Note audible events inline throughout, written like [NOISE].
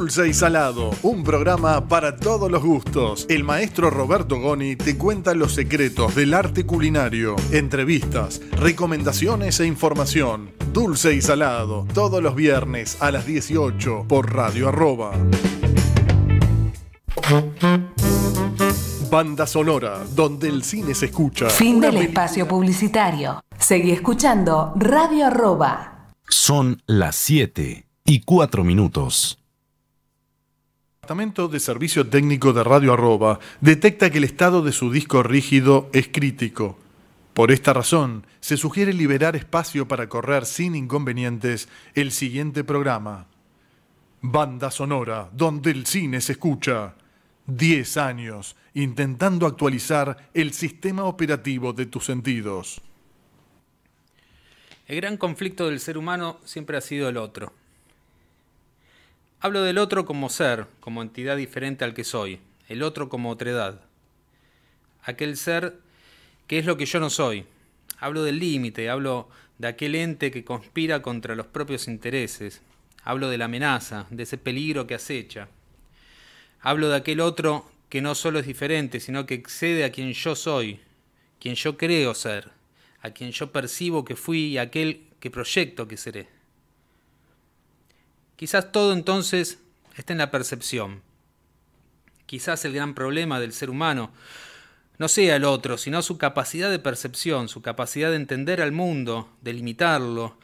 Dulce y Salado, un programa para todos los gustos. El maestro Roberto Goni te cuenta los secretos del arte culinario, entrevistas, recomendaciones e información. Dulce y Salado, todos los viernes a las 18 por Radio Arroba. Banda Sonora, donde el cine se escucha. Fin del espacio publicitario. Seguí escuchando Radio Arroba. Son las 7 y 4 minutos. Departamento de Servicio Técnico de Radio Arroba detecta que el estado de su disco rígido es crítico. Por esta razón, se sugiere liberar espacio para correr sin inconvenientes el siguiente programa. Banda Sonora, donde el cine se escucha. 10 años intentando actualizar el sistema operativo de tus sentidos. El gran conflicto del ser humano siempre ha sido el otro. Hablo del otro como ser, como entidad diferente al que soy, el otro como otredad. Aquel ser que es lo que yo no soy. Hablo del límite, hablo de aquel ente que conspira contra los propios intereses. Hablo de la amenaza, de ese peligro que acecha. Hablo de aquel otro que no solo es diferente, sino que excede a quien yo soy, quien yo creo ser, a quien yo percibo que fui y aquel que proyecto que seré. Quizás todo entonces esté en la percepción. Quizás el gran problema del ser humano no sea el otro, sino su capacidad de percepción, su capacidad de entender al mundo, de limitarlo,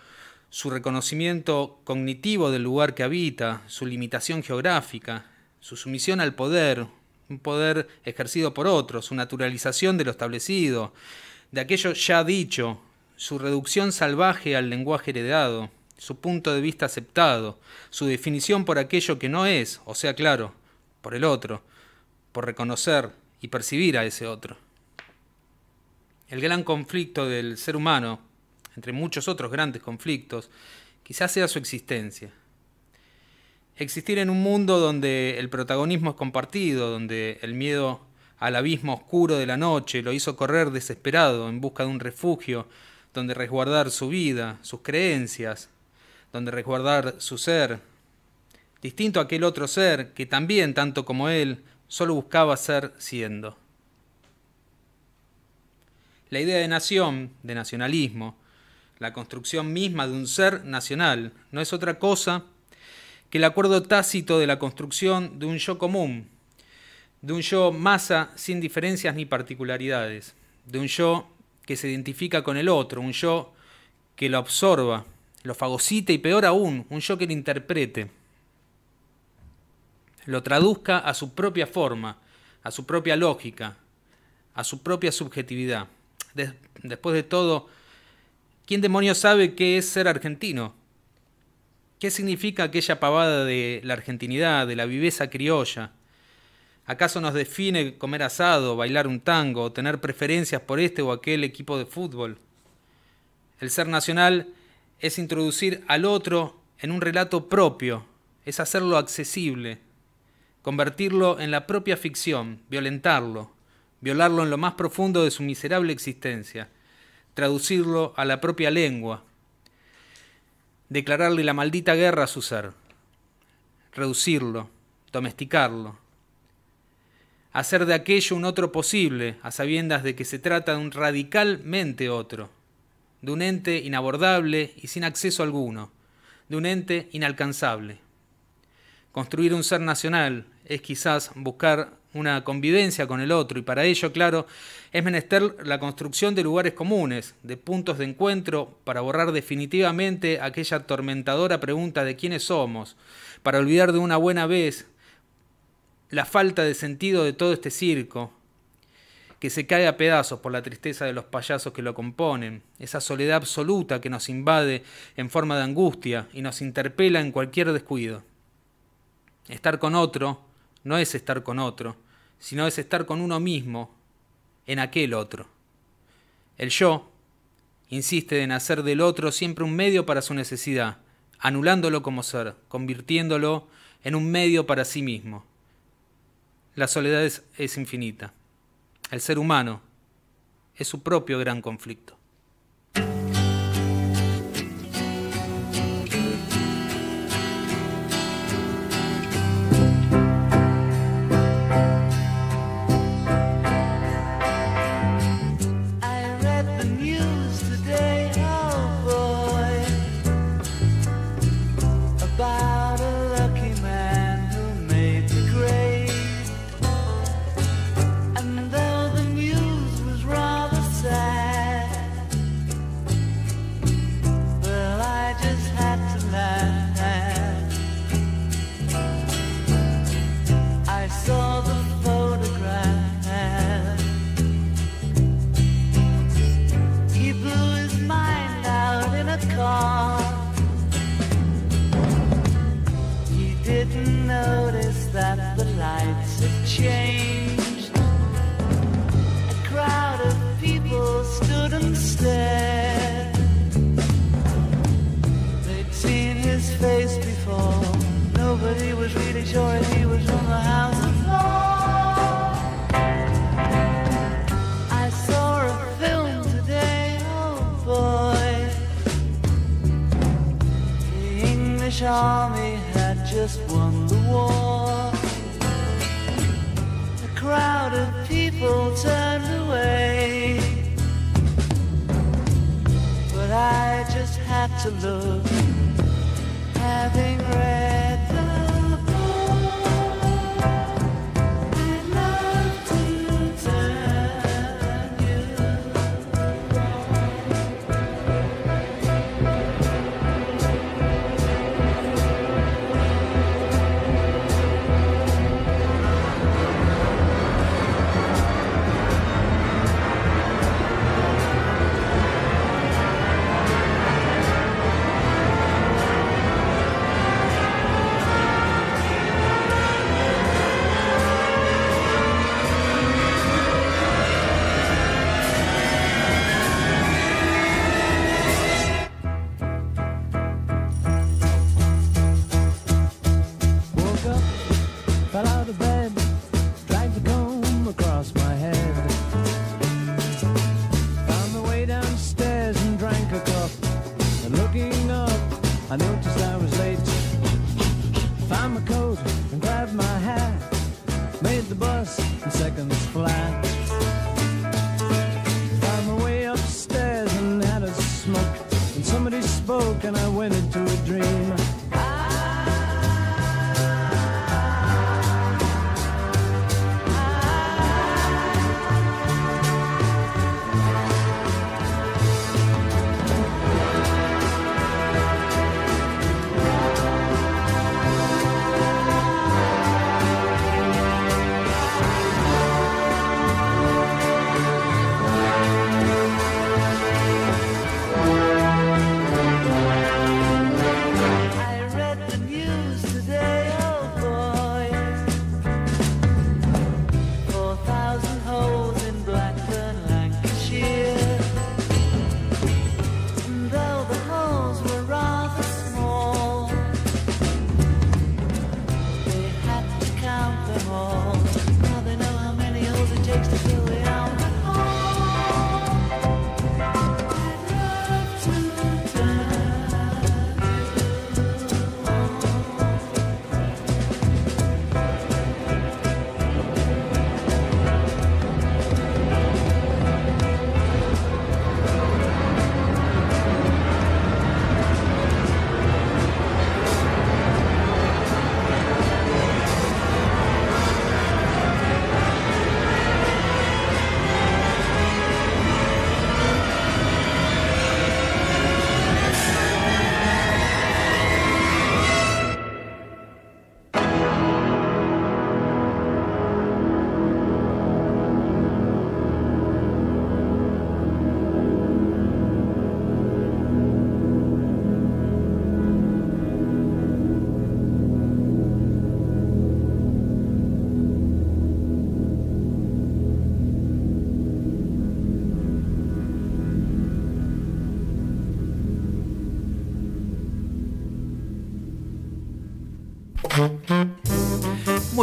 su reconocimiento cognitivo del lugar que habita, su limitación geográfica, su sumisión al poder, un poder ejercido por otros, su naturalización de lo establecido, de aquello ya dicho, su reducción salvaje al lenguaje heredado, su punto de vista aceptado, su definición por aquello que no es, o sea, claro, por el otro, por reconocer y percibir a ese otro. El gran conflicto del ser humano, entre muchos otros grandes conflictos, quizás sea su existencia. Existir en un mundo donde el protagonismo es compartido, donde el miedo al abismo oscuro de la noche lo hizo correr desesperado en busca de un refugio donde resguardar su vida, sus creencias, donde resguardar su ser, distinto a aquel otro ser que también, tanto como él, solo buscaba ser siendo. La idea de nación, de nacionalismo, la construcción misma de un ser nacional, no es otra cosa que el acuerdo tácito de la construcción de un yo común, de un yo masa sin diferencias ni particularidades, de un yo que se identifica con el otro, un yo que lo absorba, lo fagocite y peor aún, un lo interprete, lo traduzca a su propia forma, a su propia lógica, a su propia subjetividad. después de todo, ¿quién demonios sabe qué es ser argentino? ¿Qué significa aquella pavada de la argentinidad, de la viveza criolla? ¿Acaso nos define comer asado, bailar un tango, o tener preferencias por este o aquel equipo de fútbol? El ser nacional es introducir al otro en un relato propio, es hacerlo accesible, convertirlo en la propia ficción, violentarlo, violarlo en lo más profundo de su miserable existencia, traducirlo a la propia lengua, declararle la maldita guerra a su ser, reducirlo, domesticarlo, hacer de aquello un otro posible, a sabiendas de que se trata de un radicalmente otro, de un ente inabordable y sin acceso alguno, de un ente inalcanzable. Construir un ser nacional es quizás buscar una convivencia con el otro y para ello, claro, es menester la construcción de lugares comunes, de puntos de encuentro para borrar definitivamente aquella atormentadora pregunta de quiénes somos, para olvidar de una buena vez la falta de sentido de todo este circo, que se cae a pedazos por la tristeza de los payasos que lo componen, esa soledad absoluta que nos invade en forma de angustia y nos interpela en cualquier descuido. Estar con otro no es estar con otro, sino es estar con uno mismo en aquel otro. El yo insiste en hacer del otro siempre un medio para su necesidad, anulándolo como ser, convirtiéndolo en un medio para sí mismo. La soledad es, es infinita. El ser humano es su propio gran conflicto.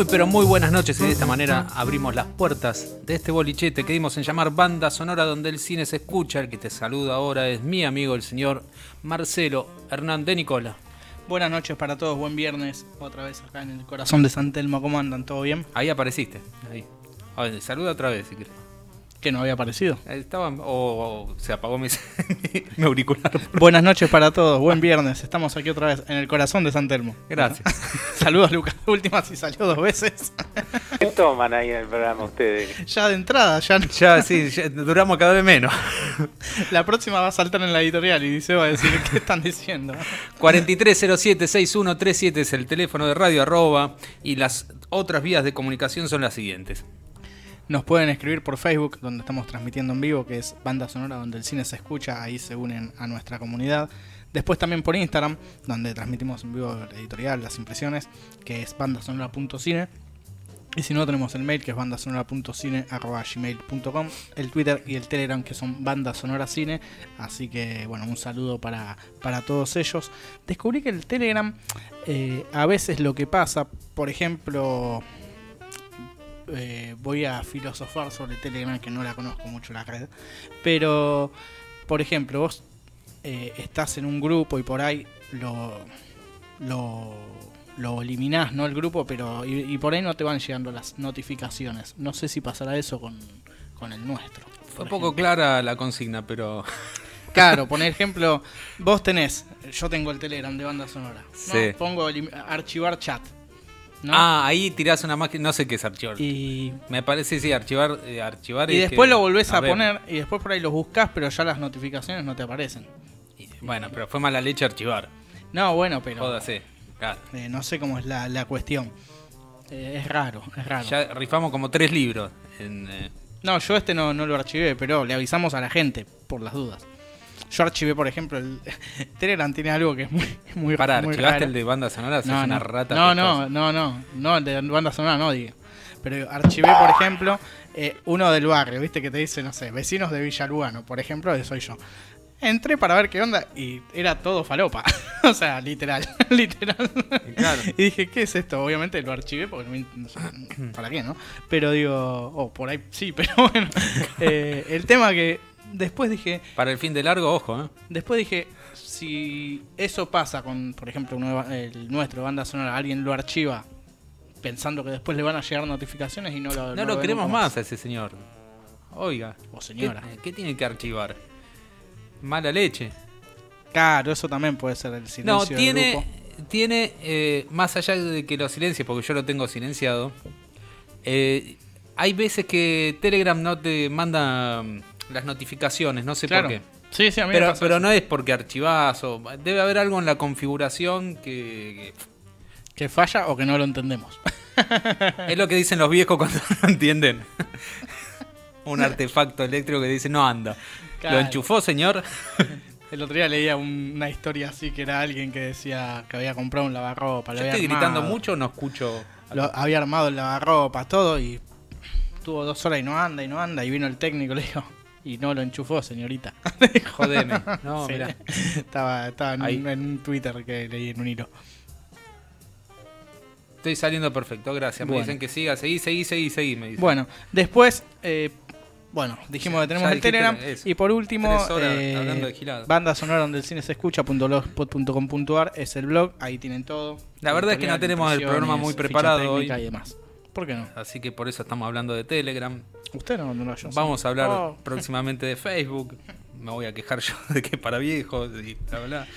Muy pero muy buenas noches y de esta manera abrimos las puertas de este bolichete que dimos en llamar Banda Sonora donde el cine se escucha. El que te saluda ahora es mi amigo el señor Marcelo Hernán de Nicola. Buenas noches para todos, buen viernes, otra vez acá en el corazón de San Telmo, ¿cómo andan? ¿Todo bien? Ahí apareciste. Ahí. A ver, saluda otra vez si querés. Que no había aparecido. Ahí Estaba, o se apagó mi, [LAUGHS] mi auricular. Buenas noches para todos, buen viernes, estamos aquí otra vez en el corazón de San Telmo. Gracias. [LAUGHS] Saludos Lucas, última si salió dos veces. [LAUGHS] ¿Qué toman ahí en el programa ustedes? ya de entrada, ya Ya, sí, ya duramos cada vez menos. la próxima va a saltar en la editorial y dice va a decir qué están diciendo. 4307-6137 es el teléfono de radio arroba y las otras vías de comunicación son las siguientes. Nos pueden escribir por Facebook, donde estamos transmitiendo en vivo, que es Banda Sonora, donde el cine se escucha, ahí se unen a nuestra comunidad. Después también por Instagram, donde transmitimos en vivo editorial, las impresiones, que es bandasonora.cine. Y si no, tenemos el mail que es bandasonora.cine.gmail.com, el Twitter y el Telegram que son Banda Sonora Cine. Así que, bueno, un saludo para, para todos ellos. Descubrí que el Telegram, eh, a veces lo que pasa, por ejemplo, eh, voy a filosofar sobre Telegram, que no la conozco mucho la red, pero, por ejemplo, vos eh, estás en un grupo y por ahí lo, lo, lo eliminás, ¿no? El grupo, pero y, y por ahí no te van llegando las notificaciones. No sé si pasará eso con, con el nuestro. Fue un poco ejemplo. clara la consigna, pero. [LAUGHS] Claro, por ejemplo, vos tenés, yo tengo el Telegram de banda sonora. ¿no? Sí. Pongo archivar chat. ¿No? Ah, ahí tirás una máquina. No sé qué es archivar. y Me parece, sí, archivar. eh, archivar Y es después que- lo volvés a, ver. poner y después por ahí los buscas, pero ya las notificaciones no te aparecen. Y- Bueno, pero fue mala leche archivar. No, bueno, pero Jódase. Claro. eh, no sé cómo es la, la cuestión. Eh, es raro, es raro. Ya rifamos como tres libros. En, eh, No, yo este no, no lo archivé, pero le avisamos a la gente por las dudas. Yo archivé, por ejemplo, el [LAUGHS] Telegram tiene algo que es muy, muy Pará, muy archivaste raro. el de banda sonora, sos no, una no. rata. no, no, no, no, no, el de banda sonora no digo. Pero archivé, por ejemplo, eh, uno del barrio, viste que te dice, no sé, vecinos de Villalugano, por ejemplo, soy yo. Entré para ver qué onda y era todo falopa. [LAUGHS] o sea, literal, [LAUGHS] literal. Claro. Y dije, ¿qué es esto? Obviamente lo archivé porque no no sé, ¿para qué, no? Pero digo, oh, por ahí sí, pero bueno. Eh, el tema que después dije, Para el fin de largo, ojo, ¿eh? después dije, si eso pasa con, por ejemplo, el nuestro, banda sonora, alguien lo archiva pensando que después le van a llegar notificaciones y no lo No, no lo ve queremos más a ese señor. Oiga. O señora. ¿Qué, qué tiene que archivar? Mala leche. Claro, eso también puede ser el silencio No, del tiene, grupo. tiene eh, más allá de que lo silencie, porque yo lo tengo silenciado, eh, hay veces que Telegram no te manda mm, las notificaciones, no sé Claro. por qué. Sí, sí, a mí me Pero, pasa pero eso. no es porque archivás o... Debe haber algo en la configuración que... que falla o que no lo entendemos. [LAUGHS] es lo que dicen los viejos cuando [LAUGHS] no entienden. Un [LAUGHS] artefacto eléctrico que dice no anda. Claro. ¿Lo enchufó, señor? El otro día leía un- una historia así que era alguien que decía que había comprado un lavarropa. lo ¿Yo había estoy gritando mucho o no escucho? lo- había armado el lavarropa, todo y tuvo dos horas y no anda y no anda. Y vino el técnico y le dijo, y no lo enchufó, señorita. [LAUGHS] Jodeme. [LAUGHS] No, Sí. Estaba, estaba en, en un Twitter que leí en un hilo. Estoy saliendo perfecto, gracias. Me dicen que siga, seguí, seguí, seguí, seguí, me dicen. Bueno, después, eh, bueno, dijimos que tenemos ya el Telegram. eso. Y por último, eh, banda sonora donde el cine se escucha, .blogspot.com.ar es el blog, ahí tienen todo. La verdad es que no tenemos el programa muy preparado hoy. y demás. ¿Por qué no? Así que por eso estamos hablando de Telegram. Usted no, no, yo. Vamos a hablar Oh. próximamente de Facebook. Me voy a quejar yo de que para viejos y bla, bla.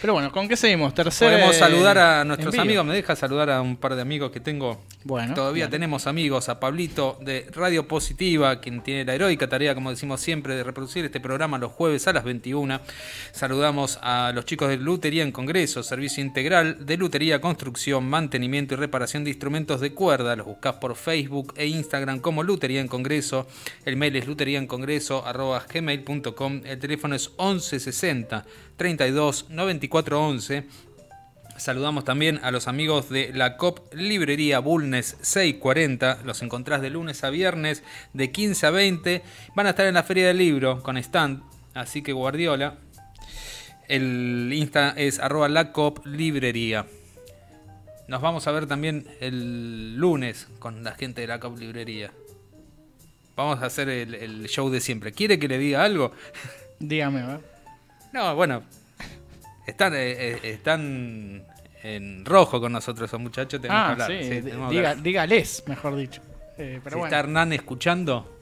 Pero bueno, ¿con qué seguimos? Tercer. Podemos saludar a en nuestros amigos. ¿Me deja saludar a un par de amigos que tengo? Bueno. Todavía tenemos amigos, a Pablito de Radio Positiva, quien tiene la heroica tarea, como decimos siempre, de reproducir este programa los jueves a las 21. Saludamos a los chicos de Lutería en Congreso, servicio integral de lutería, construcción, mantenimiento y reparación de instrumentos de cuerda. Los buscás por Facebook e Instagram como Lutería en Congreso. El mail es luteriaencongreso.gmail.com. El teléfono es 1160 32 94 11. Saludamos también a los amigos de la COP Librería Bulnes 640. Los encontrás de lunes a viernes de 15 a 20. Van a estar en la Feria del Libro con stand. Así que Guardiola. El Insta es arroba la COP Librería. Nos vamos a ver también el lunes con la gente de la COP Librería. Vamos a hacer el, el show de siempre. ¿Quiere que le diga algo? Dígame, a ver. No, bueno. Están, eh, eh, están en rojo con nosotros esos muchachos. Tenemos Ah, que hablar. sí, tenemos diga- hablar. dígales, mejor dicho. Eh, pero si bueno. está Hernán escuchando,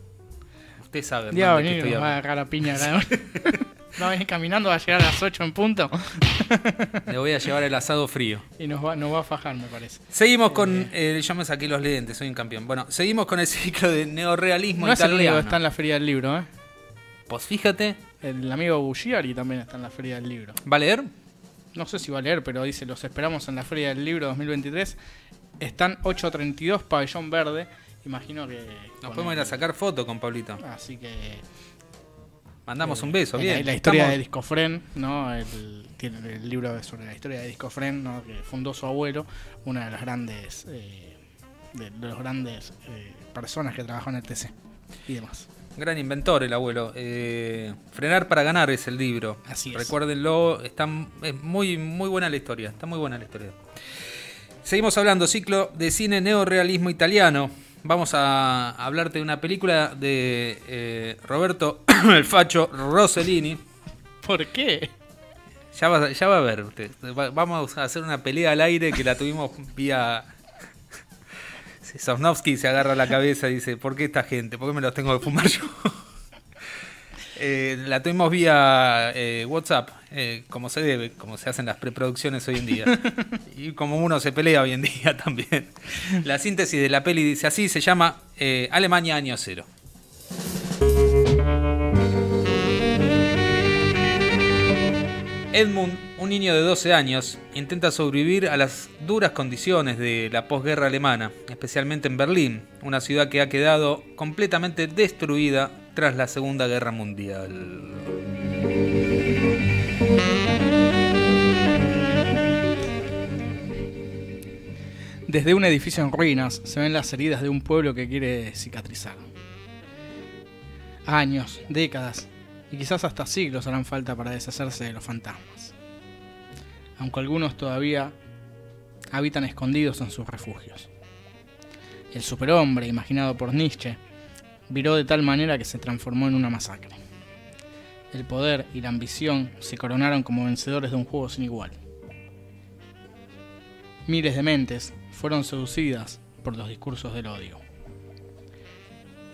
usted sabe. Ya va a venir va agarrar a piña acá. Va a venir caminando, va a llegar a las 8 en punto [LAUGHS] Le voy a llevar el asado frío. y nos va, nos va a fajar, me parece. Seguimos con. eh, yo me saqué los lentes, soy un campeón. Bueno, seguimos con el ciclo de neorrealismo No es el único italiano. que está en la Feria del Libro, ¿eh? Pues fíjate, El amigo Bugiari también está en la Feria del Libro. ¿va a leer? No sé si va a leer, pero dice, los esperamos en la Feria del Libro 2023. Están 8.32, pabellón verde. Imagino que... Nos podemos ir a sacar foto con Pablito. Así que... Mandamos un beso, la- bien. La, historia Estamos- de Discofren, ¿no? El, tiene el libro sobre la historia de Discofren, ¿no? Que fundó su abuelo, una de las grandes eh, de, de los grandes eh, personas que trabajan en el TC y demás. Gran inventor el abuelo. Eh, Frenar para ganar es el libro. Así es. Recuérdenlo, está, es muy, muy buena la historia. Está muy buena la historia. Seguimos hablando, ciclo de cine neorealismo italiano. Vamos a hablarte de una película de eh, Roberto [COUGHS] el Facho Rossellini. ¿Por qué? Ya va, ya va a ver usted. Vamos a hacer una pelea al aire que la tuvimos vía. Sosnowski se agarra la cabeza y dice: ¿Por qué esta gente? ¿Por qué me los tengo que fumar yo? [LAUGHS] Eh, la tuvimos vía eh, WhatsApp, eh, como se debe, como se hacen las preproducciones hoy en día. [LAUGHS] y como uno se pelea hoy en día [LAUGHS] también. La síntesis de la peli dice así: se llama Alemania Año Cero. Edmund, un niño de 12 años, intenta sobrevivir a las duras condiciones de la posguerra alemana, especialmente en Berlín, una ciudad que ha quedado completamente destruida tras la Segunda Guerra Mundial. Desde un edificio en ruinas se ven las heridas de un pueblo que quiere cicatrizar. Años, décadas y quizás hasta siglos harán falta para deshacerse de los fantasmas. Aunque algunos todavía habitan escondidos en sus refugios. El superhombre, imaginado por Nietzsche, viró de tal manera que se transformó en una masacre. El poder y la ambición se coronaron como vencedores de un juego sin igual. Miles de mentes fueron seducidas por los discursos del odio.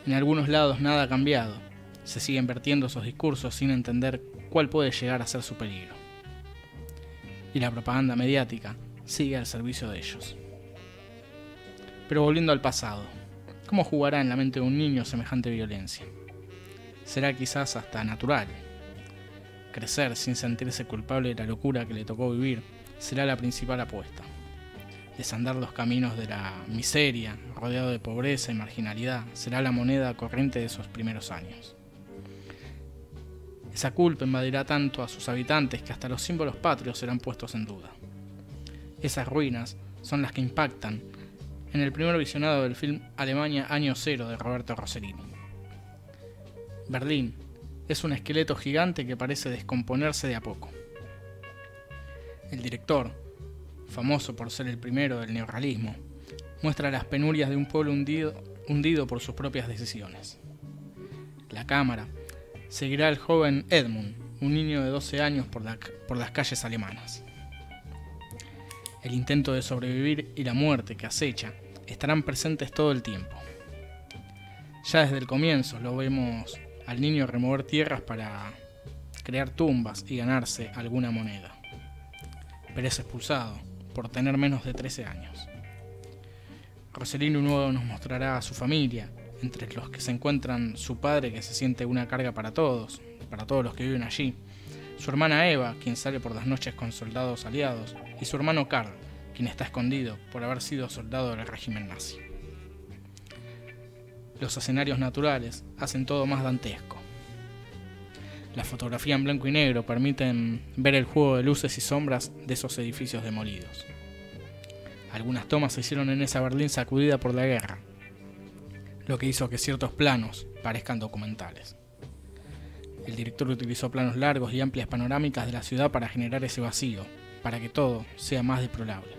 En algunos lados nada ha cambiado. Se siguen vertiendo esos discursos sin entender cuál puede llegar a ser su peligro. Y la propaganda mediática sigue al servicio de ellos. Pero volviendo al pasado, ¿cómo jugará en la mente de un niño semejante violencia? Será quizás hasta natural. Crecer sin sentirse culpable de la locura que le tocó vivir será la principal apuesta desandar los caminos de la miseria, rodeado de pobreza y marginalidad, será la moneda corriente de esos primeros años. Esa culpa invadirá tanto a sus habitantes que hasta los símbolos patrios serán puestos en duda. Esas ruinas son las que impactan en el primer visionado del film Alemania Año Cero de Roberto Rossellini. Berlín es un esqueleto gigante que parece descomponerse de a poco. El director, famoso por ser el primero del neorrealismo, muestra las penurias de un pueblo hundido, hundido por sus propias decisiones. La cámara seguirá al joven Edmund, un niño de 12 años por, la- por las calles alemanas. El intento de sobrevivir y la muerte que acecha estarán presentes todo el tiempo. Ya desde el comienzo lo vemos al niño remover tierras para crear tumbas y ganarse alguna moneda. Pero es expulsado por tener menos de 13 años. Roselino nuevo nos mostrará a su familia, entre los que se encuentran su padre que se siente una carga para todos, para todos los que viven allí, su hermana Eva, quien sale por las noches con soldados aliados, y su hermano Karl, quien está escondido por haber sido soldado del régimen nazi. Los escenarios naturales hacen todo más dantesco. La fotografía en blanco y negro permiten ver el juego de luces y sombras de esos edificios demolidos. Algunas tomas se hicieron en esa Berlín sacudida por la guerra, lo que hizo que ciertos planos parezcan documentales. El director utilizó planos largos y amplias panorámicas de la ciudad para generar ese vacío, para que todo sea más deplorable.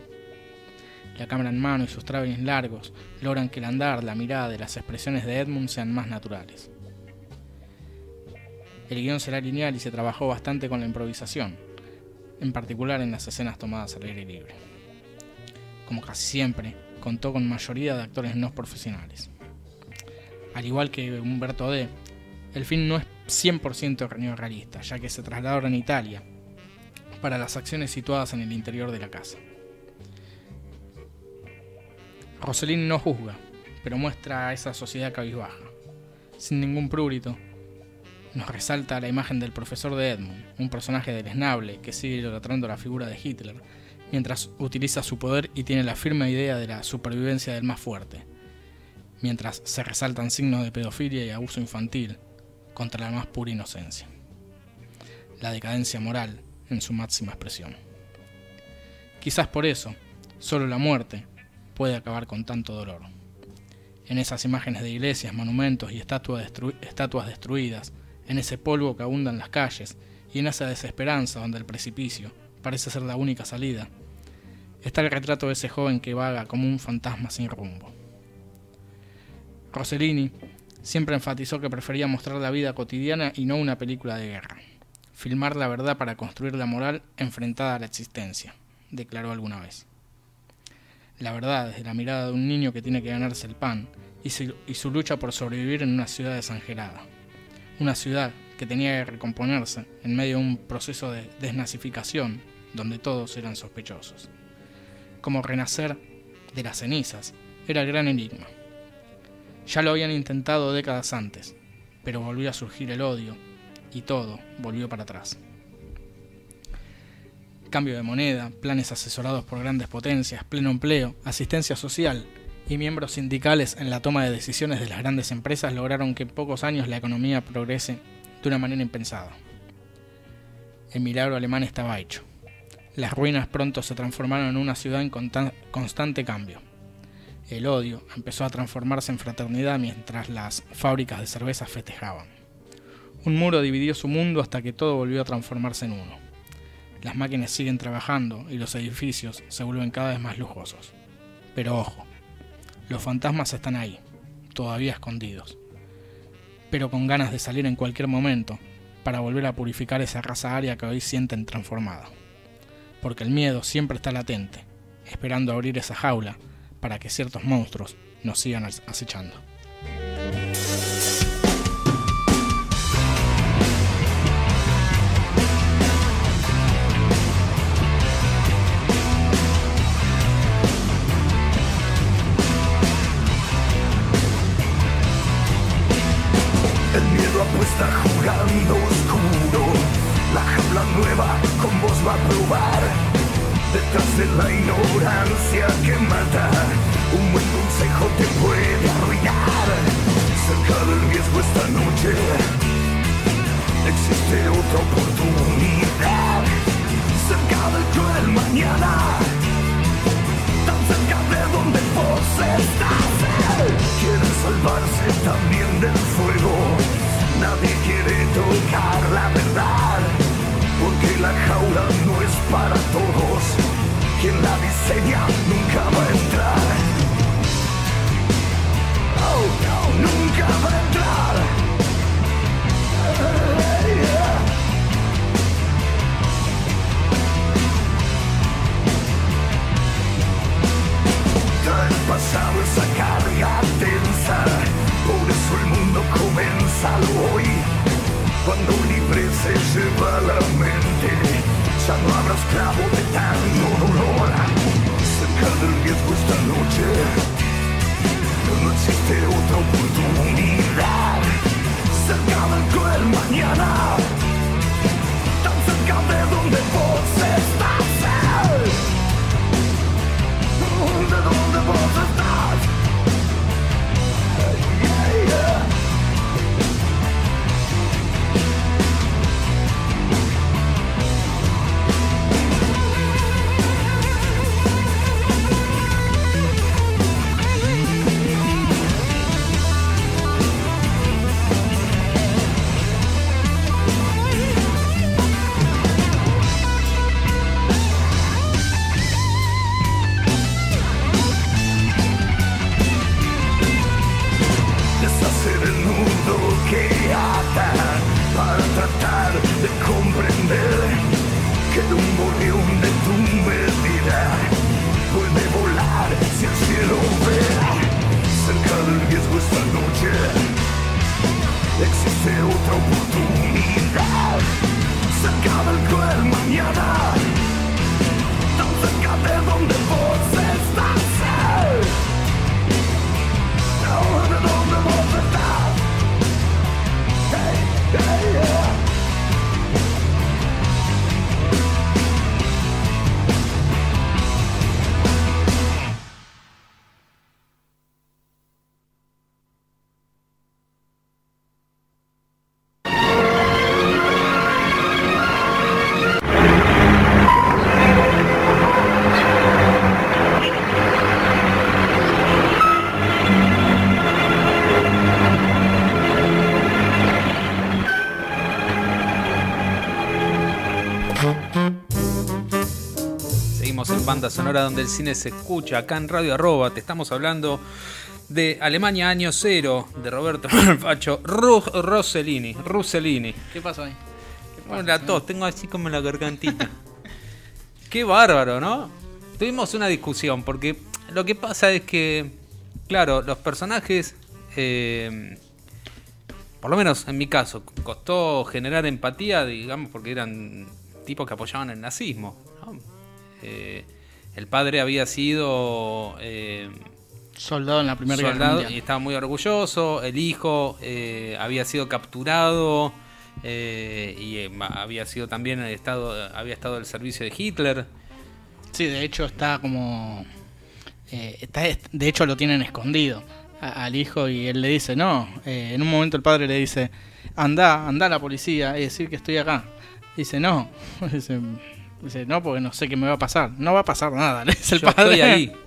La cámara en mano y sus travelings largos logran que el andar, la mirada y las expresiones de Edmund sean más naturales. El guion será lineal y se trabajó bastante con la improvisación, en particular en las escenas tomadas al aire libre. Como casi siempre, contó con mayoría de actores no profesionales. Al igual que Humberto D., el film no es 100% realista, ya que se trasladaron a Italia para las acciones situadas en el interior de la casa. Rossellini no juzga, pero muestra a esa sociedad cabizbaja, sin ningún prurito, nos resalta la imagen del profesor de Edmund, un personaje deleznable que sigue idolatrando la figura de Hitler, mientras utiliza su poder y tiene la firme idea de la supervivencia del más fuerte, mientras se resaltan signos de pedofilia y abuso infantil contra la más pura inocencia. La decadencia moral en su máxima expresión. Quizás por eso, solo la muerte puede acabar con tanto dolor. En esas imágenes de iglesias, monumentos y estatuas, destru- estatuas destruidas, en ese polvo que abunda en las calles y en esa desesperanza donde el precipicio parece ser la única salida, está el retrato de ese joven que vaga como un fantasma sin rumbo. Rossellini siempre enfatizó que prefería mostrar la vida cotidiana y no una película de guerra. Filmar la verdad para construir la moral enfrentada a la existencia, declaró alguna vez. La verdad desde la mirada de un niño que tiene que ganarse el pan y su, lucha por sobrevivir en una ciudad desangelada. Una ciudad que tenía que recomponerse en medio de un proceso de desnazificación donde todos eran sospechosos. Como renacer de las cenizas era el gran enigma. Ya lo habían intentado décadas antes, pero volvió a surgir el odio y todo volvió para atrás. Cambio de moneda, planes asesorados por grandes potencias, pleno empleo, asistencia social y miembros sindicales en la toma de decisiones de las grandes empresas lograron que en pocos años la economía progrese de una manera impensada. El milagro alemán estaba hecho. Las ruinas pronto se transformaron en una ciudad en constante cambio. El odio empezó a transformarse en fraternidad mientras las fábricas de cerveza festejaban. Un muro dividió su mundo hasta que todo volvió a transformarse en uno. Las máquinas siguen trabajando y los edificios se vuelven cada vez más lujosos. Pero ojo, los fantasmas están ahí, todavía escondidos, pero con ganas de salir en cualquier momento para volver a purificar esa raza aria que hoy sienten transformada. Porque el miedo siempre está latente, esperando abrir esa jaula para que ciertos monstruos nos sigan acechando. El miedo apuesta jugando oscuro. La jaula nueva con vos va a probar. Detrás de la ignorancia que mata, un buen consejo te puede arruinar. Cerca del riesgo esta noche existe otra oportunidad. Cerca del cruel mañana, tan cerca de donde vos estás. La riesgo esta noche. No existe otra oportunidad. Cerca del cruel mañana Banda Sonora donde el cine se escucha. Acá en Radio Arroba te estamos hablando de Alemania Año Cero de Roberto [LAUGHS] Facho Rossellini. Rossellini. ¿Qué pasó ahí? Bueno, la tos, tengo así como la gargantita. [LAUGHS] Qué bárbaro, ¿no? Tuvimos una discusión porque lo que pasa es que, claro, los personajes, eh, por lo menos en mi caso, costó generar empatía, digamos, porque eran tipos que apoyaban el nazismo. ¿no? Eh, el padre había sido eh, Soldado en la Primera Guerra Mundial. y estaba muy orgulloso. El hijo eh, había sido capturado eh, y eh, había sido también estado, había estado al servicio de Hitler. Sí, de hecho está como... eh, está, de hecho lo tienen escondido a- al hijo y él le dice, no, eh, en un momento el padre le dice, anda, anda a la policía y decir que estoy acá. Dice, no, [LAUGHS] dice, dice, no, porque no sé qué me va a pasar. No va a pasar nada, le dice el Yo padre. estoy ahí. [LAUGHS]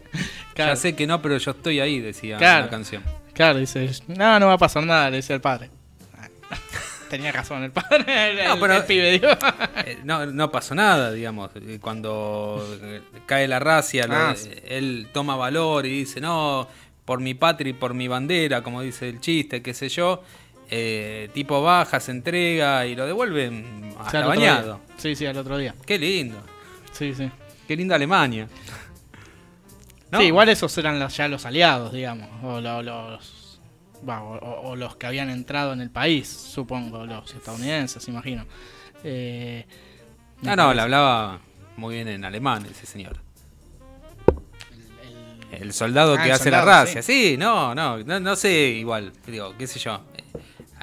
Claro. Ya sé que no, pero yo estoy ahí, decía Claro. la canción. Claro, dice, no, no va a pasar nada, le dice el padre. [LAUGHS] Tenía razón el padre, [LAUGHS] el, No, pero- el pibe, digo. Eh, no, no pasó nada, digamos. Eh, Cuando eh, cae la racia, lo- Ah, sí. él toma valor y dice, no, por mi patria y por mi bandera, como dice el chiste, qué sé yo. Eh, tipo baja, se entrega y lo devuelven hasta otro bañado. día. Sí, sí, al otro día. Qué lindo. Sí, sí. Qué linda Alemania. ¿No? Sí, igual esos eran los- ya los aliados, digamos. O lo- los. o, los que habían entrado en el país, supongo, los estadounidenses, imagino. Eh, Ah, No, no, le hablaba muy bien en alemán ese señor. El soldado Ah, que el hace soldado, la racia. Sí, no, no, no, no sé, igual. Digo, qué sé yo.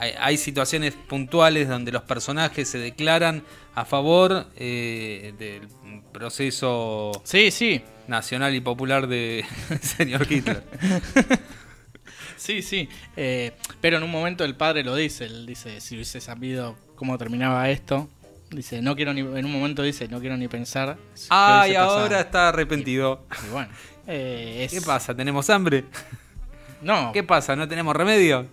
Hay, hay situaciones puntuales donde los personajes se declaran a favor eh, del proceso Sí, sí. nacional y popular de [LAUGHS] señor Hitler. [LAUGHS] Sí, sí. Eh, pero en un momento el padre lo dice. Él dice, si hubiese sabido cómo terminaba esto. Dice, no quiero ni. En un momento dice, no quiero ni pensar. hubiese pasado". ahora está arrepentido. Y bueno. eh, [LAUGHS] es- ¿Qué pasa? ¿Tenemos hambre? No. ¿Qué pasa? ¿No tenemos remedio?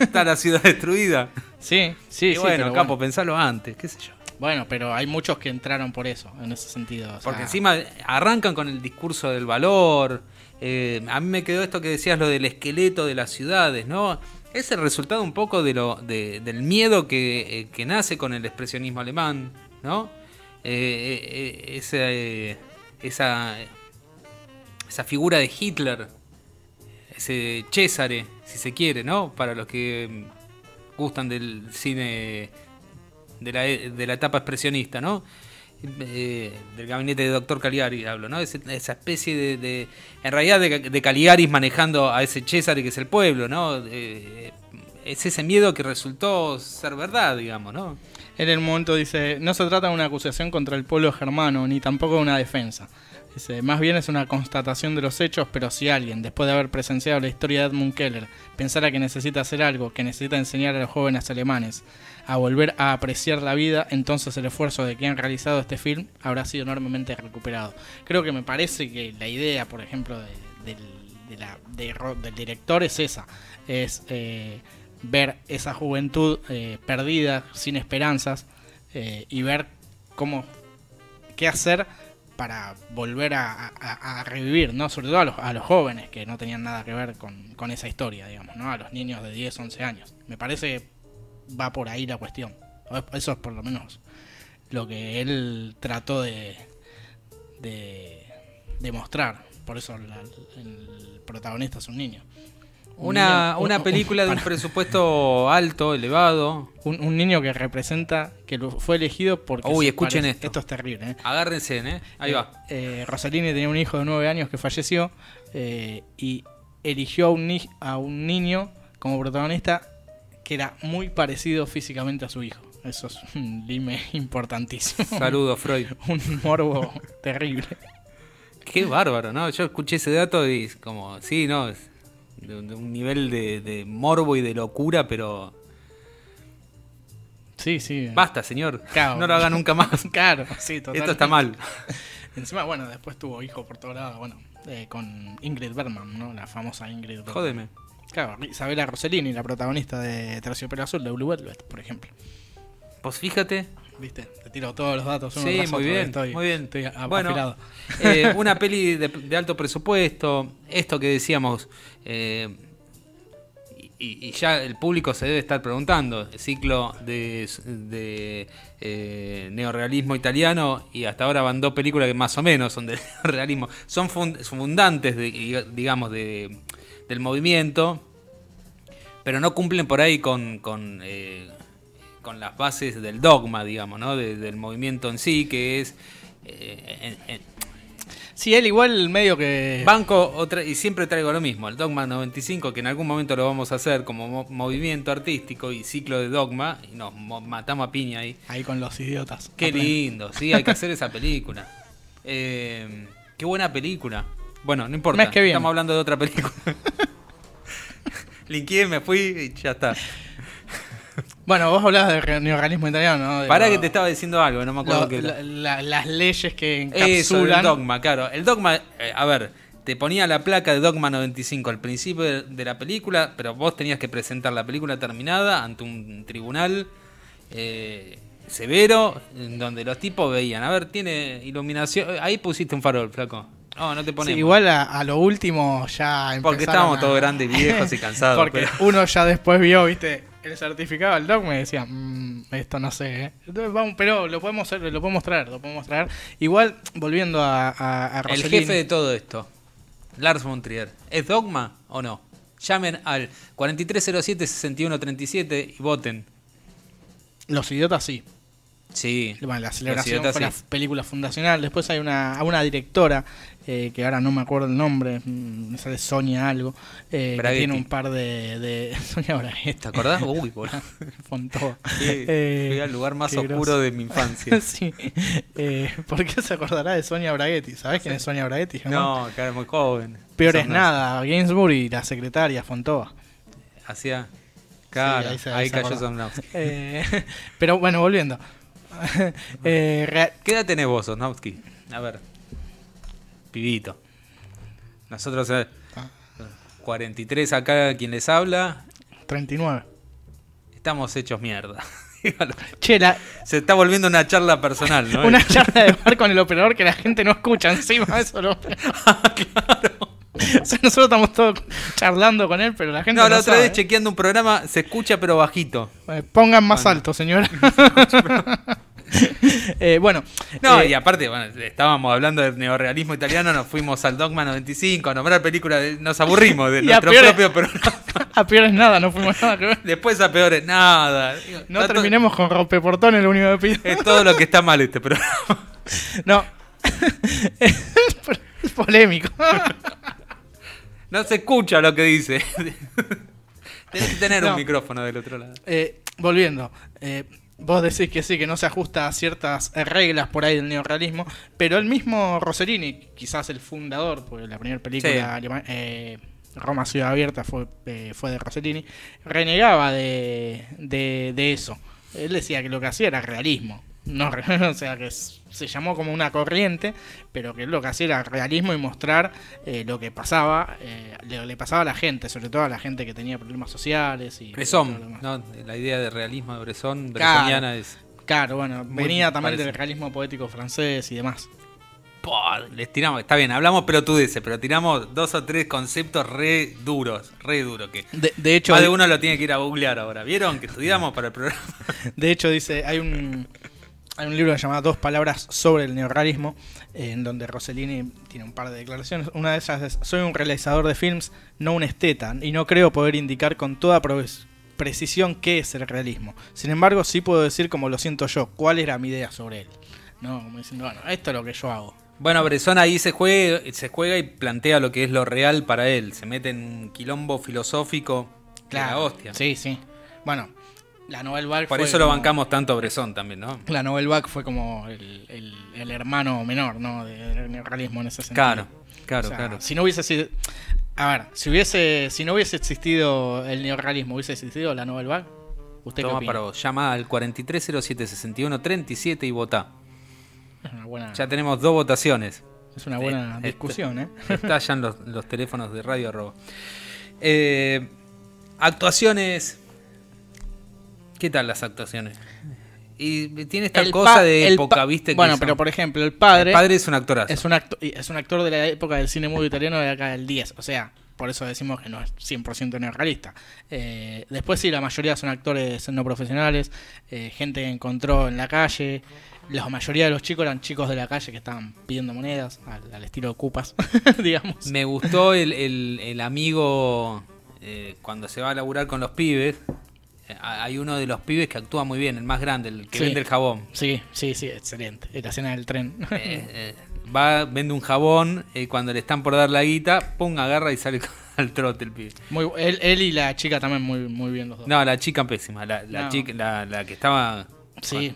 Está la ciudad destruida. Sí, sí, y sí. bueno, pero capo, pensalo antes, qué sé yo. Bueno, pero hay muchos que entraron por eso, en ese sentido. o sea, Porque encima arrancan con el discurso del valor. eh, a mí me quedó esto que decías, lo del esqueleto de las ciudades, ¿no? Es el resultado un poco de lo, de- del miedo que, eh, que nace con el expresionismo alemán, ¿no? Eh, eh, ese, esa, esa figura de Hitler, ese Césare, si se quiere, ¿no? Para los que mm, gustan del cine de la, de la etapa expresionista, ¿no? Eh, del gabinete de Doctor Caligari hablo, ¿no? Esa especie de, de- en realidad de, de Caligaris manejando a ese César que es el pueblo, ¿no? Eh, es ese miedo que resultó ser verdad, digamos, ¿no? En un momento dice, no se trata de una acusación contra el pueblo germano, ni tampoco de una defensa. Más bien es una constatación de los hechos, pero si alguien, después de haber presenciado la historia de Edmund Keller, pensara que necesita hacer algo, que necesita enseñar a los jóvenes alemanes a volver a apreciar la vida, entonces el esfuerzo de quien han realizado este film habrá sido enormemente recuperado. Creo que me parece que la idea, por ejemplo, de- del director es esa, es eh, ver esa juventud eh, perdida, sin esperanzas, eh, y ver cómo, qué hacer para volver a, revivir, ¿no? Sobre todo a los, a los jóvenes que no tenían nada que ver con, esa historia, digamos, ¿no? A los niños de 10, 11 años. Me parece que va por ahí la cuestión. Eso es por lo menos lo que él trató de, de, mostrar. Por eso el protagonista es un niño. Un Una, niño- una un- película de un para- presupuesto alto, elevado. un, un niño que representa, que fue elegido porque... Uy, escuchen parece- esto. Esto es terrible, ¿eh? Agárrense, ¿eh? Ahí Eh, va. eh, Rossellini tenía un hijo de 9 años que falleció eh, y eligió a un, ni- a un niño como protagonista que era muy parecido físicamente a su hijo. Eso es un lime [LAUGHS] importantísimo. Saludos, Freud. [LAUGHS] un morbo terrible. Qué bárbaro, ¿no? Yo escuché ese dato y como, sí, ¿no? Es de, de un nivel de, de morbo y de locura, pero Sí, sí. basta, señor. Claro. No lo haga nunca más. [LAUGHS] Claro, sí. Esto está mal. [LAUGHS] Encima, bueno, después tuvo hijo por todo lado, bueno, eh, con Ingrid Bergman, ¿no? La famosa Ingrid Bergman. Jódeme. Claro, Isabela Rossellini, la protagonista de Terciopelo Azul de Blue Velvet, por ejemplo. Pues fíjate, viste, te tiro todos los datos. uno Sí, muy otro, bien, estoy- muy bien. estoy a- bueno, eh, [LAUGHS] una peli de, de alto presupuesto, esto que decíamos, eh, y, ya el público se debe estar preguntando, el ciclo de, de, eh, neorrealismo italiano y hasta ahora van dos películas que más o menos son de [LAUGHS] neorrealismo, son fund- fundantes, digamos, de, del movimiento, pero no cumplen por ahí con, con, eh, las bases del dogma, digamos, ¿no? De- del movimiento en sí, que es... Sí, él igual medio que... Banco, otra, y siempre traigo lo mismo, el Dogma 95, que en algún momento lo vamos a hacer como mo- movimiento artístico y ciclo de Dogma, y nos mo- matamos a piña ahí. Ahí con los idiotas. Qué Aprende. lindo, sí, hay que [LAUGHS] hacer esa película. Eh, qué buena película. Bueno, no importa, que estamos hablando de otra película. [LAUGHS] Linkeé, me fui y ya está. Bueno, vos hablabas de re- neorrealismo italiano, ¿no? Lo- que te estaba diciendo algo, no me acuerdo lo- qué era. la- la- las leyes que Eso, el encapsulan... dogma, claro. El dogma, eh, a ver, te ponía la placa de Dogma 95 al principio de, de la película, pero vos tenías que presentar la película terminada ante un tribunal eh, severo, en donde los tipos veían, a ver, tiene iluminación. Ahí pusiste un farol, flaco. No, no te Sí, ponemos. igual a, a lo último ya Porque empezaron estábamos a- todos grandes, viejos y [LAUGHS] cansados, Porque pero- uno ya después vio, viste, el certificado del dogma y decía, "Mm, esto no sé, ¿eh". Entonces, vamos, pero lo podemos hacer, lo podemos traer, lo podemos traer. Igual, volviendo a, a, a El jefe de todo esto, Lars von Trier, ¿es dogma o no? Llamen al 4307-6137 y voten. Los idiotas sí. Sí. Bueno, la celebración fue la película fundacional. Después hay una, una directora, eh, que ahora no me acuerdo el nombre, mm, me sale Sonia algo, eh, que tiene un par de... de [LAUGHS] Sonia Braguetti. ¿Te acordás? Uy, boludo. [LAUGHS] Fontova. Fui, Eh, fui al lugar más oscuro de mi infancia. [LAUGHS] sí. Eh, ¿Por qué se acordará de Sonia Braguetti? ¿Sabés quién es Sonia Braguetti? Germán? No, que era muy joven. Peor es nada, Gainsbourg y la secretaria Fontova. Hacía. Claro, ahí ahí, cayó. Eh, pero bueno, volviendo. Eh, ¿Qué edad tenés vos, Sosnowski? A ver. Pibito. Nosotros, eh, Ah. 43 acá, quien les habla, 39. estamos hechos mierda. [LAUGHS] Che, la- Se está volviendo una charla personal, ¿no? [LAUGHS] una charla de bar con el operador que la gente no escucha encima, eso lo... [LAUGHS] O sea, nosotros estamos todos charlando con él, pero la gente No, no, la otra sabe. vez chequeando un programa se escucha pero bajito. Eh, Pongan más Bueno. alto, señora. [LAUGHS] Eh, bueno, No, eh, y aparte, bueno, estábamos hablando del neorrealismo italiano, nos fuimos al Dogma 95 a nombrar películas, de- nos aburrimos de [LAUGHS] nuestro peores- propio programa. [LAUGHS] a peores nada, no fuimos nada que ver. Después a peores, nada. Digo, No terminemos con rompeportones, lo único que pido. Es todo lo que está mal este programa. No. es polémico. No se escucha lo que dice. Tenés que tener No. un micrófono del otro lado. Eh, volviendo, eh, vos decís que sí, que no se ajusta a ciertas eh, reglas por ahí del neorrealismo, pero el mismo Rossellini, quizás el fundador, porque la primera película Sí. eh, Roma Ciudad Abierta fue, eh, fue de Rossellini, renegaba de, de, de eso. Él decía que lo que hacía era realismo. No, [LAUGHS] o sea, que se llamó como una corriente, pero que lo que hacía era realismo y mostrar eh, lo que pasaba, eh, le, le pasaba a la gente, sobre todo a la gente que tenía problemas sociales. y. La idea de realismo de Bresson, Claro. bresoniana es. Claro, bueno, venía también parecido. del realismo poético francés y demás. Les tiramos, está bien, hablamos pelotudeces, pero tiramos dos o tres conceptos re duros, re duros que. De, de hecho, Más de uno lo tiene que ir a googlear ahora. ¿Vieron que estudiamos para el programa? [LAUGHS] de hecho dice, hay un hay un libro que se llama Dos palabras sobre el neorrealismo, en donde Rossellini tiene un par de declaraciones. Una de ellas es, soy un realizador de films, no un esteta, y no creo poder indicar con toda precisión qué es el realismo. Sin embargo, sí puedo decir como lo siento yo, cuál era mi idea sobre él. No, como diciendo, bueno, esto es lo que yo hago. Bueno, Bresson ahí se juega, se juega y plantea lo que es lo real para él. Se mete en un quilombo filosófico. Claro. La hostia. Sí, sí. Bueno, la Novel Vague Por fue eso lo como- bancamos tanto a Bresson también, ¿no? La Novel Vague fue como el, el- el hermano menor, ¿no? de- Del neorrealismo en ese sentido. Claro, claro, O sea, claro. Si no hubiese sido. A ver, si hubiese, si no hubiese existido el neorrealismo, hubiese existido la Novel Vague. ¿Usted qué Toma opina? para vos. Llama al 4307-6137 y vota. Es una buena, Ya tenemos dos votaciones. es una buena Eh, discusión, ¿eh? [LAUGHS] Estallan los, los teléfonos de Radio Arroba. Eh, actuaciones. ¿Qué tal las actuaciones? Y tiene esta El cosa de época, ¿viste? Bueno, pero por ejemplo, el padre, El padre es un actorazo. es un, acto- es un actor de la época del cine mudo italiano de acá del 10. O sea, por eso decimos que no es 100% neorrealista. Eh, después sí, la mayoría son actores no profesionales, eh, gente que encontró en la calle. La mayoría de los chicos eran chicos de la calle que estaban pidiendo monedas, al, al estilo de Cupas, [LAUGHS] digamos. Me gustó el, el- el amigo eh, cuando se va a laburar con los pibes. Eh, Hay uno de los pibes que actúa muy bien, el más grande, el que Sí. vende el jabón. Sí, sí, sí, excelente. La escena del tren. Eh, [LAUGHS] eh, va, vende un jabón, y cuando le están por dar la guita, pum, agarra y sale [LAUGHS] al trote el pibe. Muy, él, él y la chica también muy, muy bien los dos. No, la chica pésima, la, la No. chica, la, la que estaba... Sí,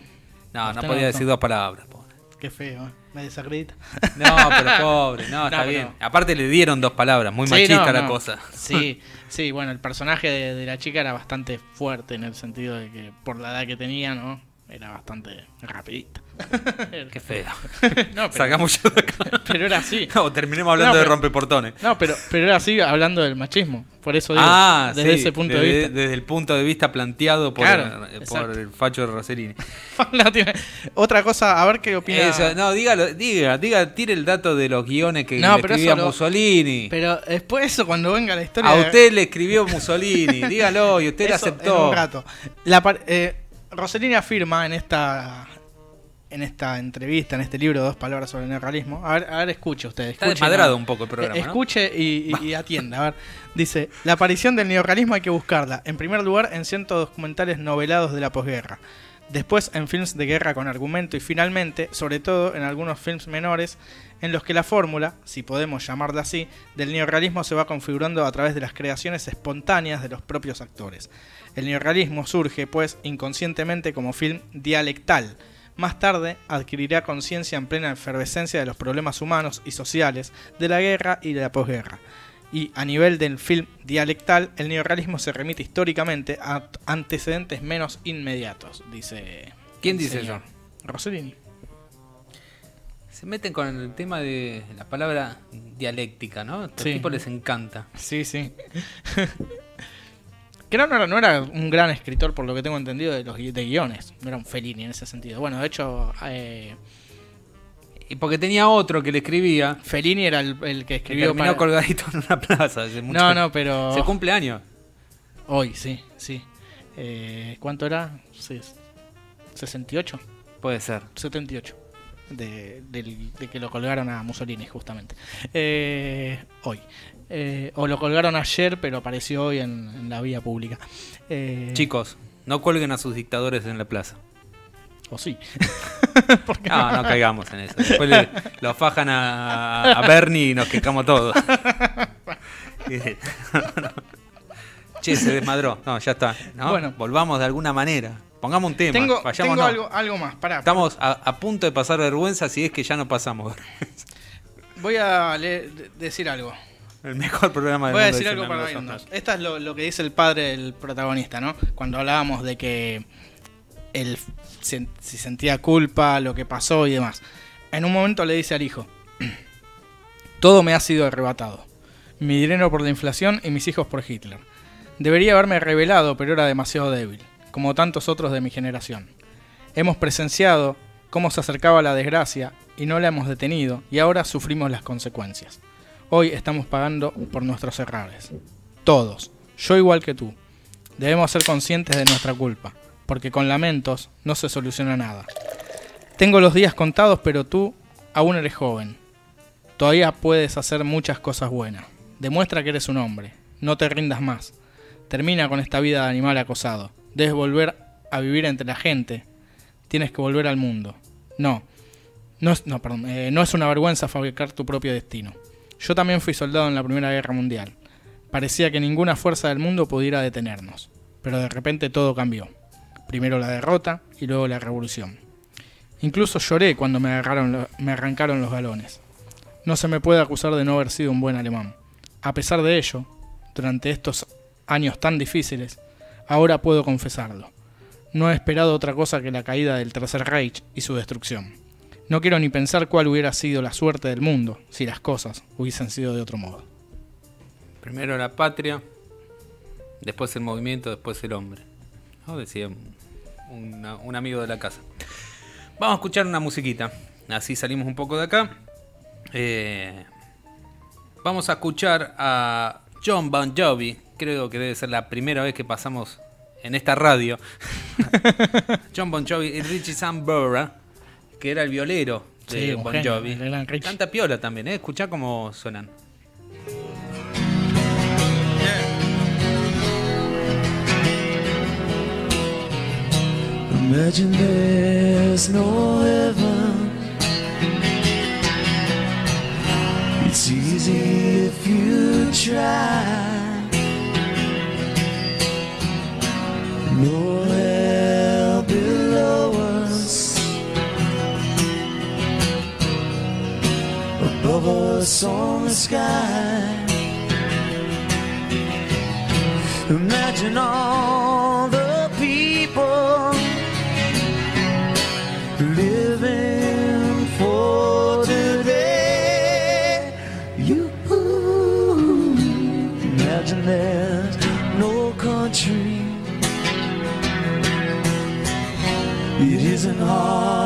No, no podía decir dos palabras. pobre. Qué feo, ¿eh? me desacredita. [LAUGHS] No, pero pobre, no, [LAUGHS] está pero- bien. Aparte le dieron dos palabras, muy Sí, machista no, la no. cosa. Sí, [LAUGHS] sí, bueno, el personaje de, de la chica era bastante fuerte en el sentido de que por la edad que tenía, ¿no? Era bastante rapidita. [LAUGHS] Qué feo. [LAUGHS] no, pero, Sacamos yo de acá. pero era así. O terminemos hablando No, de rompeportones. No, pero, pero era así hablando del machismo. Por eso digo, Ah, desde sí, ese punto de vista. Desde el punto de vista planteado por, Claro, eh, por el facho de Rossellini. [LAUGHS] No Otra cosa, a ver qué opina. Eso, no, dígalo, diga, diga, tire el dato de los guiones que No, le pero escribía lo- Mussolini. Pero después eso, cuando venga la historia... A usted le escribió Mussolini, dígalo, y usted Eso en aceptó. un rato. La eh, Rossellini afirma en esta en esta entrevista, en este libro, dos palabras sobre el neorrealismo. A ver, a ver escuche usted. Está desmadrado un poco el programa, Eh, ¿no? Escuche y, y- y atienda. A ver, dice, la aparición del neorrealismo hay que buscarla. En primer lugar, en cientos documentales novelados de la posguerra. Después en films de guerra con argumento y finalmente, sobre todo, en algunos films menores en los que la fórmula, si podemos llamarla así, del neorrealismo se va configurando a través de las creaciones espontáneas de los propios actores. El neorrealismo surge, pues, inconscientemente como film dialectal. Más tarde adquirirá conciencia en plena efervescencia de los problemas humanos y sociales de la guerra y de la posguerra. Y a nivel del film dialectal, el neorrealismo se remite históricamente a antecedentes menos inmediatos, dice. ¿Quién dice señor. Rossellini. Se meten con el tema de la palabra dialéctica, ¿no? A estos Sí. tipos les encanta. Sí, sí. [LAUGHS] que no, no era, no era un gran escritor, por lo que tengo entendido, de los de guiones. No era un Fellini en ese sentido. Bueno, de hecho, eh, Y porque tenía otro que le escribía, Fellini era el, el que que escribió terminó para... colgadito en una plaza. hace mucho- No, no, pero... Se cumple años. Hoy, sí, sí. Eh, ¿Cuánto era? Sí, ¿68? Puede ser. 78. De, del- de que lo colgaron a Mussolini, justamente. Eh, hoy. Eh, o lo colgaron ayer, pero apareció hoy en, en la vía pública. Eh, Chicos, no cuelguen a sus dictadores en la plaza. O sí. [LAUGHS] No, no caigamos en eso. Después le- lo fajan a, a Bernie y nos quejamos todos. [LAUGHS] [LAUGHS] che, se desmadró. No, ya está. ¿no? Bueno. Volvamos de alguna manera. Pongamos un tema. tengo Vayamos, tengo no. algo, algo más. Pará. Estamos a, a punto de pasar vergüenza si es que ya no pasamos. Voy a leer- de- decir algo. El mejor programa del Voy a decir algo para irnos. Esta es lo, lo que dice el padre del protagonista, ¿no? Cuando hablábamos de que él se, si sentía culpa, lo que pasó y demás. En un momento le dice al hijo, [CLEARS THROAT] todo me ha sido arrebatado. Mi dinero por la inflación y mis hijos por Hitler. Debería haberme revelado, pero era demasiado débil, como tantos otros de mi generación. Hemos presenciado cómo se acercaba la desgracia y no la hemos detenido y ahora sufrimos las consecuencias. Hoy estamos pagando por nuestros errores. Todos, yo igual que tú. Debemos ser conscientes de nuestra culpa, porque con lamentos no se soluciona nada. Tengo los días contados, pero tú aún eres joven. Todavía puedes hacer muchas cosas buenas. Demuestra que eres un hombre. No te rindas más. Termina con esta vida de animal acosado. Debes volver a vivir entre la gente. Tienes que volver al mundo. No. No es, no, perdón, eh, no es una vergüenza fabricar tu propio destino. Yo también fui soldado en la Primera Guerra Mundial. Parecía que ninguna fuerza del mundo pudiera detenernos. Pero de repente todo cambió. Primero la derrota y luego la revolución. Incluso lloré cuando me, arrancaron los galones. No se me puede acusar de no haber sido un buen alemán. A pesar de ello, durante estos años tan difíciles, ahora puedo confesarlo. No he esperado otra cosa que la caída del Tercer Reich y su destrucción. No quiero ni pensar cuál hubiera sido la suerte del mundo si las cosas hubiesen sido de otro modo. Primero la patria, después el movimiento, después el hombre. ¿No? Decía un amigo de la casa. Vamos a escuchar una musiquita. Así salimos un poco de acá. Eh, vamos a escuchar a John Bon Jovi. Creo que debe ser la primera vez que pasamos en esta radio. [LAUGHS] John Bon Jovi y Richie Sambora, que era el violero de Sí, un Bon genio, Jovi. el gran. Canta piola también, ¿eh? Escuchá cómo suenan. Imagine there's no heaven. It's easy if you try. No us on the sky. Imagine all the people living for today. You imagine there's no country. It isn't hard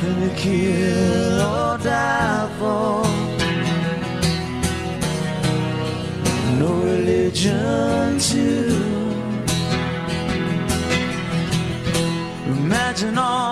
Nothing to kill or die for. No religion to Imagine all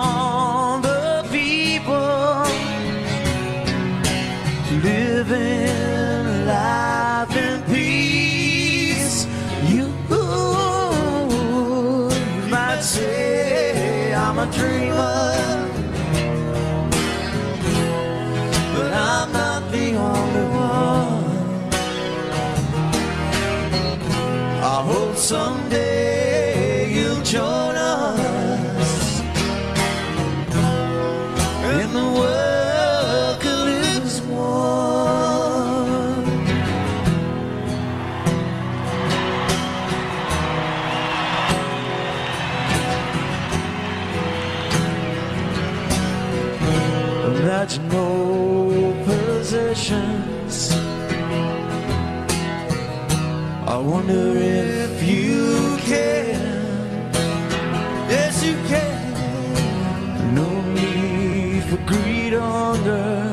someday you'll join us and the world could as one. Imagine no possessions. I wonder if wonder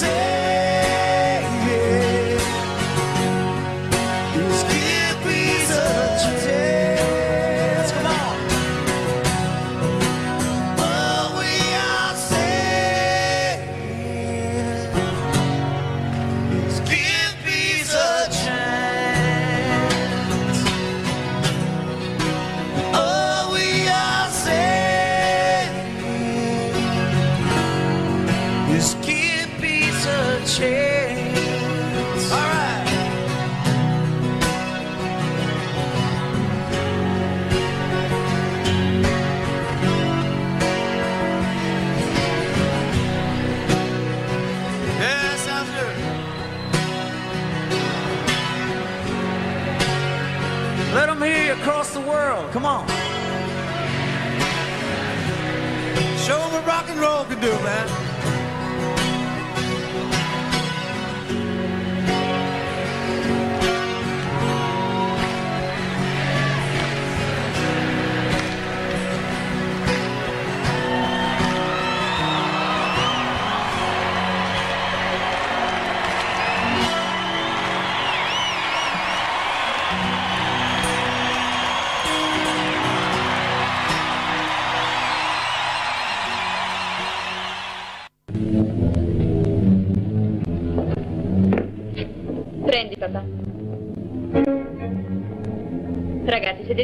say do, man.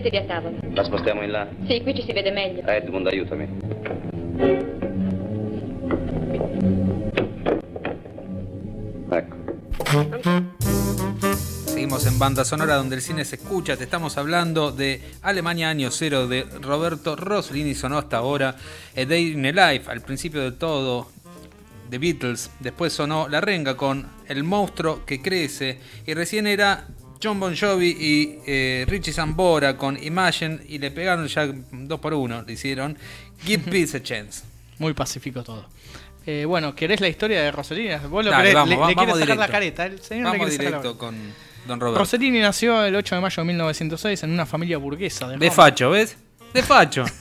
Sedetevi a tavola. La spostiamo in là? Sì, qui ci si vede meglio. Edmund, aiutami. Ecco. Seguimos en banda sonora donde el cine se escucha. Te estamos hablando de Alemania Año Cero de Roberto Rossellini. Sonó hasta ahora A Day in a Life, al principio de todo, The Beatles. Después sonó La Renga con El monstruo que crece. Y recién era John Bon Jovi y eh, Richie Zambora con Imagine. Y le pegaron ya dos por uno. Le hicieron Give Peace a Chance. Muy pacífico todo. Eh, bueno, ¿querés la historia de Rossellini? Vos lo Dale, querés, vamos, le, va- le vamos quieres sacar la careta. El señor Vamos directo con Don Roberto. Rossellini nació el 8 de mayo de 1906 en una familia burguesa de De facho, ¿ves? De facho. [LAUGHS]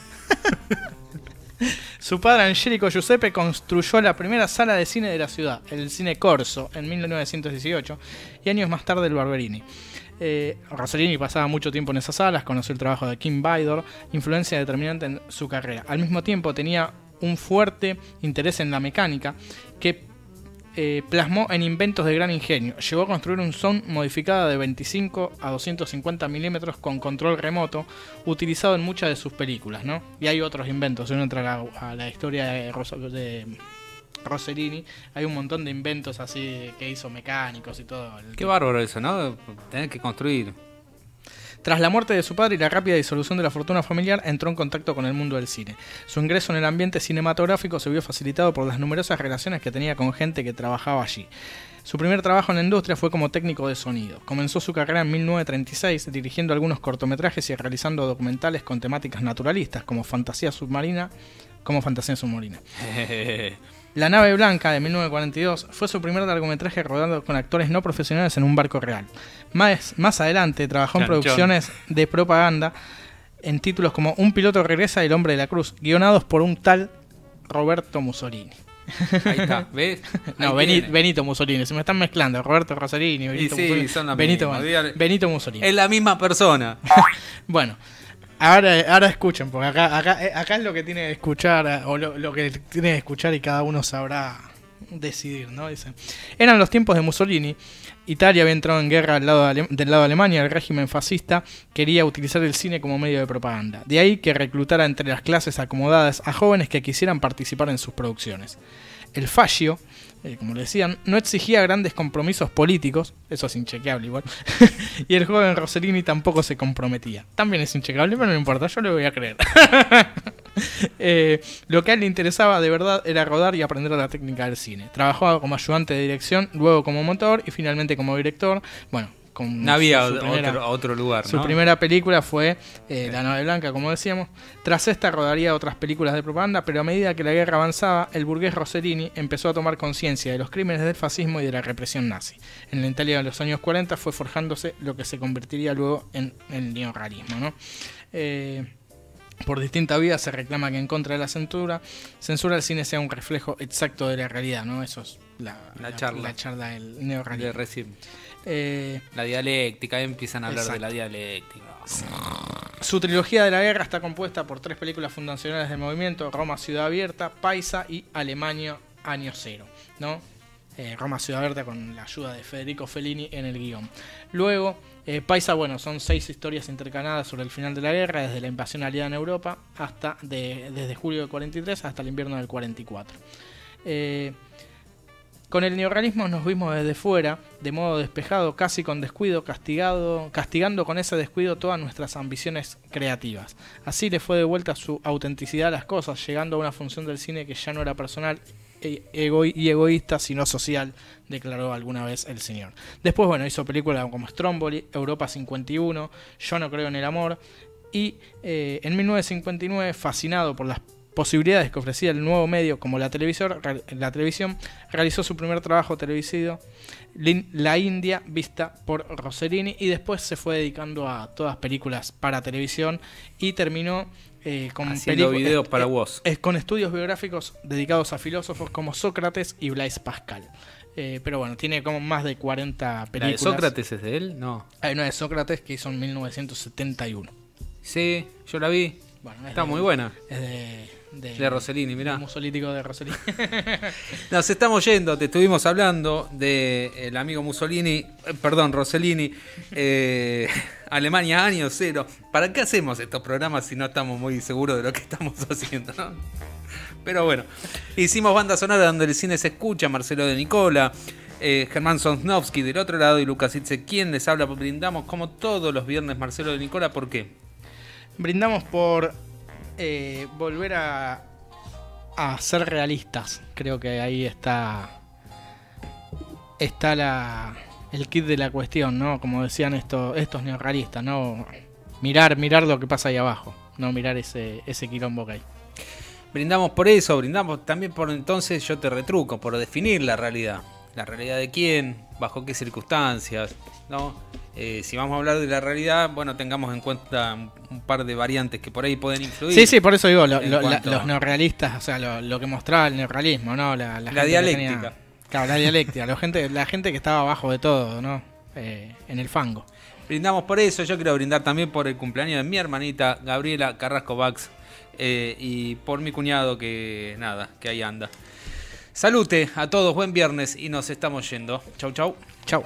Su padre Angelico Giuseppe construyó la primera sala de cine de la ciudad, el Cine Corso, en 1918, y años más tarde el Barberini. Eh, Rossellini pasaba mucho tiempo en esas salas, conoció el trabajo de Kim Vidor, influencia determinante en su carrera. Al mismo tiempo tenía un fuerte interés en la mecánica que eh, plasmó en inventos de gran ingenio. Llegó a construir un sound modificada de 25 a 250 milímetros con control remoto, utilizado en muchas de sus películas, ¿no? Y hay otros inventos. Si uno entra a la, historia de, de Rossellini, hay un montón de inventos así que hizo mecánicos y todo. Qué bárbaro eso, ¿no? Tener que construir. Tras la muerte de su padre y la rápida disolución de la fortuna familiar, entró en contacto con el mundo del cine. Su ingreso en el ambiente cinematográfico se vio facilitado por las numerosas relaciones que tenía con gente que trabajaba allí. Su primer trabajo en la industria fue como técnico de sonido. Comenzó su carrera en 1936 dirigiendo algunos cortometrajes y realizando documentales con temáticas naturalistas como Fantasía Submarina, como Fantasía Submarina. [LAUGHS] La nave blanca de 1942 fue su primer largometraje rodado con actores no profesionales en un barco real. Más, más adelante trabajó en producciones de propaganda en títulos como Un piloto regresa y El hombre de la cruz, guionados por un tal Roberto Mussolini. Ahí está, [LAUGHS] ¿ves? No, Ahí. Benito Mussolini, se me están mezclando. Roberto Rossellini, Benito sí, Mussolini. Benito. Benito Mussolini. Es la misma persona. [LAUGHS] Bueno, ahora, ahora escuchen, porque acá, acá, eh, acá es lo que tiene que escuchar, eh, o lo, lo que tiene que escuchar y cada uno sabrá decidir, ¿no? Dice. Eran los tiempos de Mussolini. Italia había entrado en guerra al lado del lado de Alemania, el régimen fascista quería utilizar el cine como medio de propaganda. De ahí que reclutara entre las clases acomodadas a jóvenes que quisieran participar en sus producciones. El fascio, eh, como le decían, no exigía grandes compromisos políticos, eso es inchequeable igual, [LAUGHS] y el joven Rossellini tampoco se comprometía. También es inchequeable, pero no importa, yo le voy a creer. [LAUGHS] Eh, lo que a él le interesaba de verdad era rodar y aprender la técnica del cine. Trabajaba como ayudante de dirección, luego como motor y finalmente como director. Bueno, con había su- su primera- otro, otro lugar, su ¿no? primera película fue eh, La nave blanca, como decíamos. Tras esta rodaría otras películas de propaganda, pero a medida que la guerra avanzaba, el burgués Rossellini empezó a tomar conciencia de los crímenes del fascismo y de la represión nazi. En la Italia de los años 40 fue forjándose lo que se convertiría luego en el neorrealismo. ¿no? Eh, por distintas vías se reclama que en contra de la censura, censura el cine sea un reflejo exacto de la realidad, ¿no? Eso es la, La charla. la charla del De neorrealismo. recién. Eh, La dialéctica, ahí empiezan a hablar Exacto. de la dialéctica. Su trilogía de la guerra está compuesta por tres películas fundacionales del movimiento: Roma Ciudad Abierta, Paisa y Alemania Año Cero. ¿no? Eh, Roma Ciudad Abierta con la ayuda de Federico Fellini en el guion. Luego, eh, Paisa, bueno, son seis historias intercaladas sobre el final de la guerra, desde la invasión aliada en Europa hasta de- desde julio del 43 hasta el invierno del 44. Eh, con el neorrealismo nos vimos desde fuera, de modo despejado, casi con descuido, castigado, castigando con ese descuido todas nuestras ambiciones creativas. Así le fue de vuelta su autenticidad a las cosas, llegando a una función del cine que ya no era personal ego- y egoísta, sino social, declaró alguna vez el señor. Después, bueno, hizo películas como Stromboli, Europa 51, Yo no creo en el amor, y eh, en 1959, fascinado por las posibilidades que ofrecía el nuevo medio como la televisión, la televisión realizó su primer trabajo televisivo, La India, vista por Rossellini, y después se fue dedicando a todas películas para televisión y terminó eh, con Haciendo videos eh, para eh, vos. eh, con estudios biográficos dedicados a filósofos como Sócrates y Blaise Pascal. Eh, pero bueno, tiene como más de 40 ¿La películas. de Sócrates es de él? No. Hay una de Sócrates que hizo en 1971. Sí, yo la vi. Bueno, es Está de- muy buena. Es de, de, De Rossellini, mirá. Musolítico de Rossellini. [LAUGHS] Nos estamos yendo, te estuvimos hablando del amigo Mussolini, perdón, Rossellini, eh, Alemania año cero. ¿Para qué hacemos estos programas si no estamos muy seguros de lo que estamos [LAUGHS] haciendo? Pero bueno, hicimos banda sonora donde el cine se escucha, Marcelo de Nicola, eh, Germán Sosnowski del otro lado y Lucas Itze, quien les habla, brindamos como todos los viernes Marcelo de Nicola, ¿por qué? Brindamos por eh, volver a, a ser realistas. Creo que ahí está está la, el kit de la cuestión, ¿no? Como decían estos, estos neorrealistas, ¿no? Mirar, mirar lo que pasa ahí abajo, no mirar ese, ese quilombo que hay. Brindamos por eso, brindamos también por entonces, yo te retruco, por definir la realidad. La realidad de quién, bajo qué circunstancias, ¿no? Eh, si vamos a hablar de la realidad, bueno, tengamos en cuenta un, par de variantes que por ahí pueden influir. Sí, sí, por eso digo, lo- en lo- la- cuanto- los neorrealistas, o sea, lo, lo que mostraba el neorrealismo, ¿no? La, dialéctica. Claro, la dialéctica, la gente, la gente que estaba abajo de todo, ¿no? Eh, en el fango. Brindamos por eso, yo quiero brindar también por el cumpleaños de mi hermanita Gabriela Carrasco Bax eh, y por mi cuñado que nada, que ahí anda. Salute a todos, buen viernes y nos estamos yendo. Chau, chau. Chau.